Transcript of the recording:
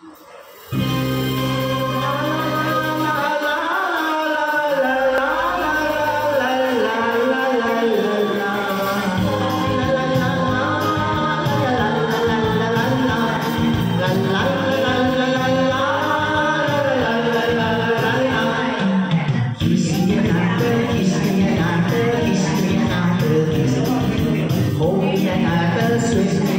Hope me another, swish me.